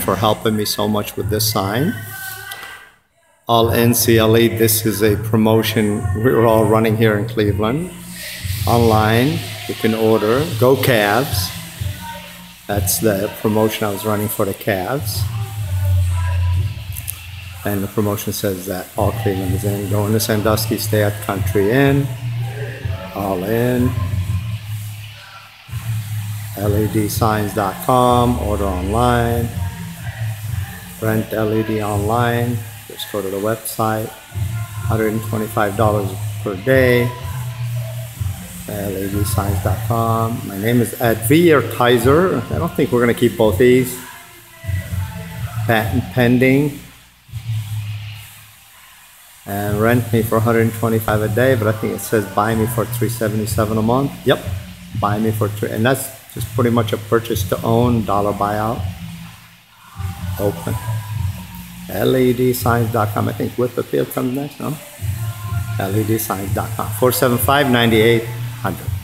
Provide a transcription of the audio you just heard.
for helping me so much with this sign. All NCLE, this is a promotion we're all running here in Cleveland. Online, you can order. Go Cavs. That's the promotion I was running for the Cavs. And the promotion says that all Cleveland is in. Go into Sandusky, stay at Country Inn. All in. LEDSIGNZ.com, order online, rent LED online, just go to the website, $125 per day, LEDSIGNZ.com. My name is Advertiser. I don't think we're going to keep both these. Patent pending. And rent me for 125 a day, but I think it says buy me for 377 a month. Yep, buy me for three, and that's just pretty much a purchase to own dollar buyout. Open. LEDSIGNZ.com. I think Whip Appeal comes next, no? LEDSIGNZ.com. 475 9800.